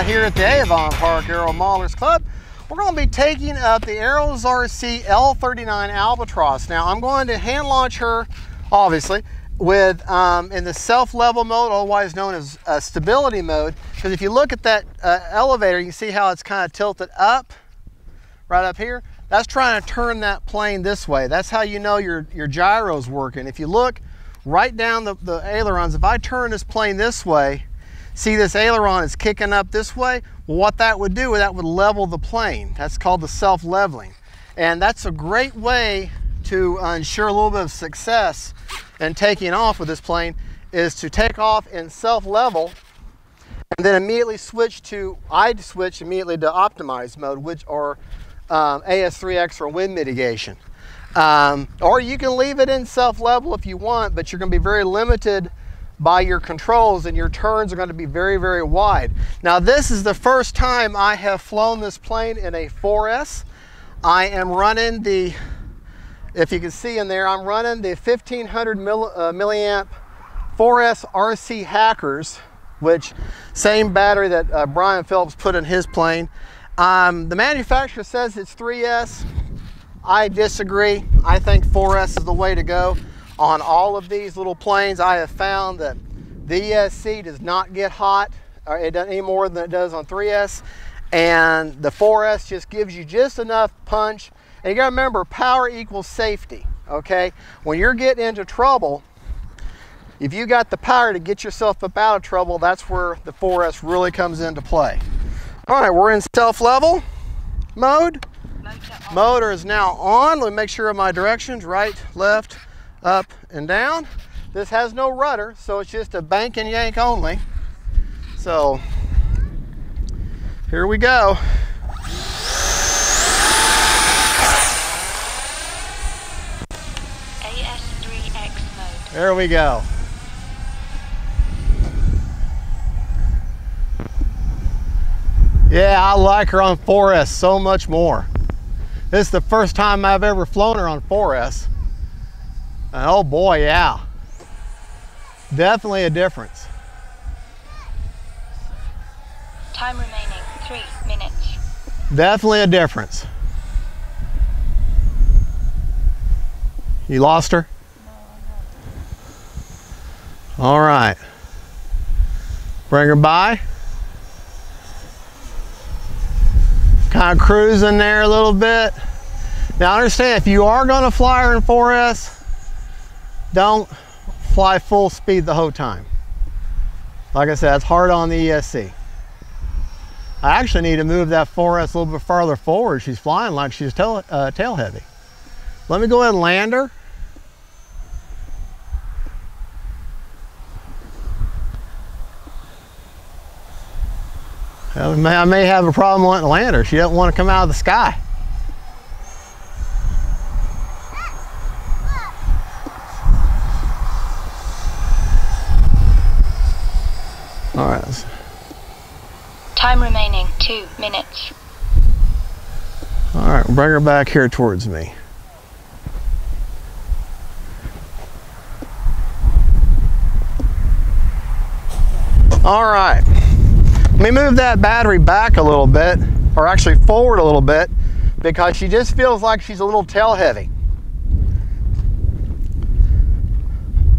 out here at the Avon Park Aero Modelers Club. We're going to be taking up the Arrows RC L39 Albatros. Now I'm going to hand launch her, obviously, with um, in the self-level mode, otherwise known as uh, stability mode. Because if you look at that uh, elevator, you see how it's kind of tilted up, right up here. That's trying to turn that plane this way. That's how you know your, your gyro's working. If you look right down the, the ailerons, if I turn this plane this way, See this aileron is kicking up this way? Well, what that would do, that would level the plane. That's called the self-leveling. And that's a great way to uh, ensure a little bit of success in taking off with this plane is to take off in self-level and then immediately switch to, I'd switch immediately to optimize mode, which or um, AS3X or wind mitigation. Um, or you can leave it in self-level if you want, but you're gonna be very limited by your controls and your turns are going to be very, very wide. Now this is the first time I have flown this plane in a 4S. I am running the, if you can see in there, I'm running the 1500 milli, uh, milliamp 4S RC Hackers, which same battery that uh, Brian Phillips put in his plane. Um, the manufacturer says it's 3S. I disagree. I think 4S is the way to go. On all of these little planes, I have found that the ESC does not get hot uh, it doesn't any more than it does on 3S. And the 4S just gives you just enough punch. And you gotta remember, power equals safety, okay? When you're getting into trouble, if you got the power to get yourself up out of trouble, that's where the 4S really comes into play. All right, we're in self-level mode. Motor is now on. Let me make sure of my directions, right, left, up and down. This has no rudder, so it's just a bank and yank only. So here we go. AS3X mode. There we go. Yeah, I like her on 4S so much more. This is the first time I've ever flown her on 4S. And oh boy, yeah. Definitely a difference. Time remaining three minutes. Definitely a difference. You lost her? All right. Bring her by. Kind of cruising there a little bit. Now understand, if you are gonna fly her in 4S, don't fly full speed the whole time. Like I said, it's hard on the ESC. I actually need to move that 4S a little bit farther forward. She's flying like she's tail, uh, tail heavy. Let me go ahead and land her. I may, have a problem to land her. She doesn't want to come out of the sky. All right. Time remaining two minutes. All right, bring her back here towards me. All right, let me move that battery back a little bit, or actually forward a little bit, because she just feels like she's a little tail heavy.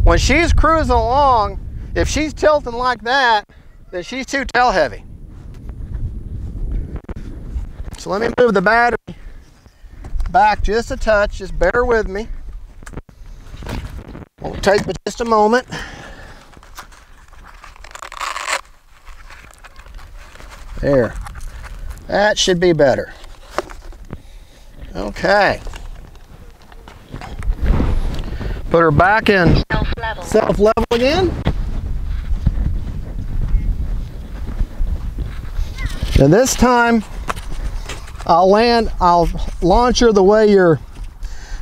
When she's cruising along, if she's tilting like that, then she's too tail heavy. So let me move the battery back just a touch, just bear with me. Won't take but just a moment. There. That should be better. Okay. Put her back in Self-level. self-level again. And this time, I'll land, I'll launch her the way you're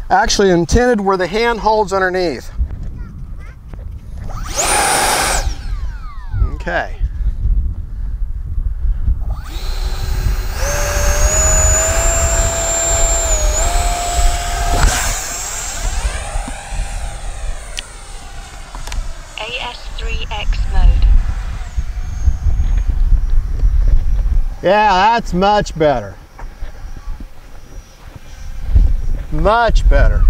actually intended where the hand holds underneath. Okay. AS3X mode. Yeah, that's much better. Much better.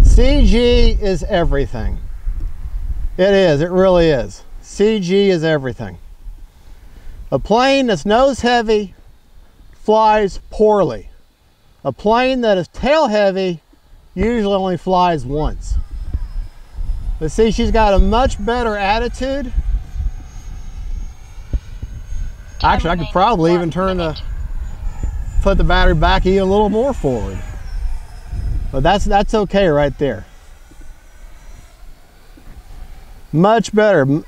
CG is everything. It is, it really is. CG is everything. A plane that's nose heavy flies poorly. A plane that is tail heavy usually only flies once. But see, she's got a much better attitude. Actually, I could probably even turn the put the battery back even a little more forward. But that's that's okay right there. Much better.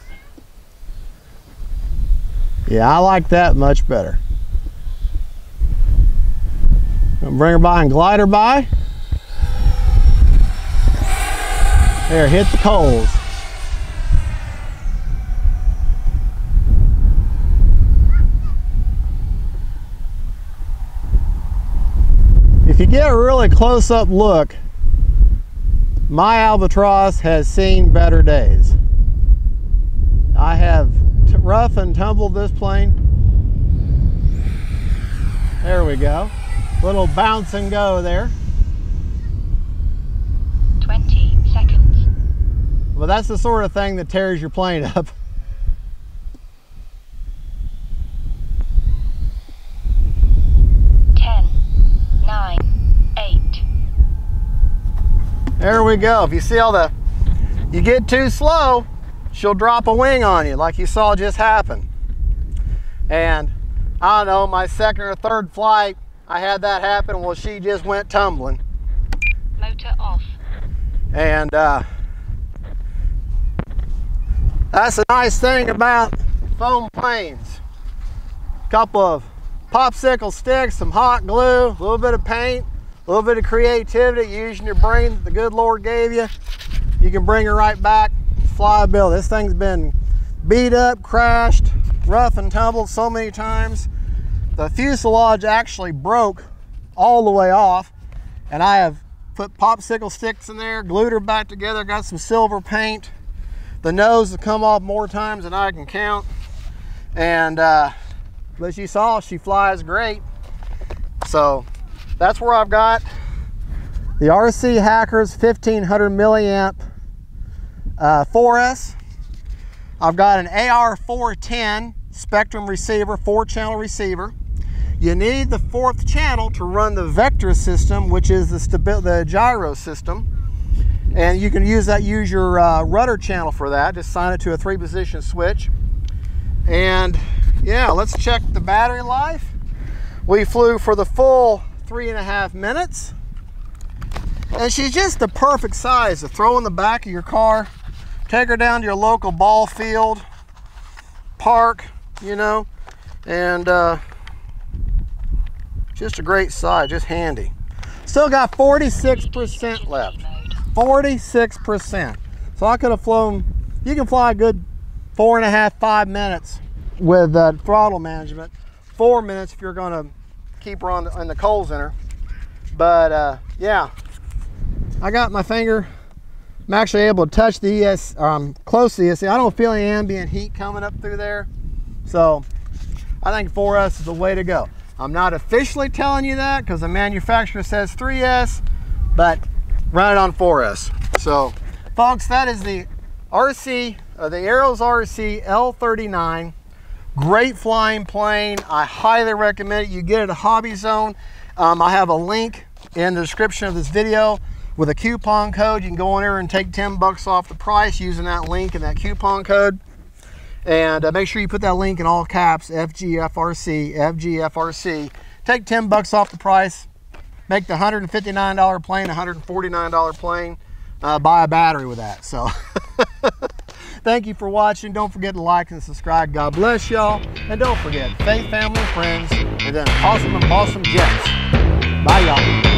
Yeah, I like that much better. Gonna bring her by and glide her by. There, hit the coals. If you get a really close up look, my albatross has seen better days. I have rough and tumbled this plane. There we go. Little bounce and go there. 20 seconds. Well, that's the sort of thing that tears your plane up. Ten, nine, eight, There we go. If you see all the, you get too slow, she'll drop a wing on you like you saw just happen. And I don't know, my second or third flight, I had that happen. Well, she just went tumbling. motor off. And uh, that's the nice thing about foam planes. A Couple of popsicle sticks, some hot glue, a little bit of paint, a little bit of creativity, using your brain that the good Lord gave you. You can bring her right back, fly a bill. This thing's been beat up, crashed, rough and tumbled so many times. The fuselage actually broke all the way off, and I have put popsicle sticks in there, glued her back together, got some silver paint. The nose has come off more times than I can count. And, uh, but you saw she flies great. So that's where I've got the RC Hackers 1500 milliamp uh, 4S. I've got an AR410 Spektrum receiver, four channel receiver. You need the fourth channel to run the vector system, which is the, the gyro system. And you can use that, use your uh, rudder channel for that. Just sign it to a three position switch. And yeah, let's check the battery life. We flew for the full three and a half minutes. And she's just the perfect size to throw in the back of your car. Take her down to your local ball field, park, you know, and uh, just a great size, just handy. Still got 46% left. 46%. So I could have flown, you can fly a good four and a half, five minutes with uh, throttle management. Four minutes if you're gonna keep her on the, on the coals in her. But uh, yeah, I got my finger. I'm actually able to touch the ES, um, close to the ESC. I don't feel any ambient heat coming up through there. So I think 4S is the way to go. I'm not officially telling you that because the manufacturer says 3S, but run it on 4S. So, folks, that is the RC, uh, the Arrows RC L39. Great flying plane. I highly recommend it. You get it at HobbyZone. Um, I have a link in the description of this video with a coupon code. You can go in there and take 10 bucks off the price using that link and that coupon code. And uh, make sure you put that link in all caps, FGFRC, FGFRC. Take 10 bucks off the price. Make the $159 plane a $149 plane. Uh, buy a battery with that. So thank you for watching. Don't forget to like and subscribe. God bless y'all. And don't forget, faith, family, friends, and then awesome and awesome jets. Bye, y'all.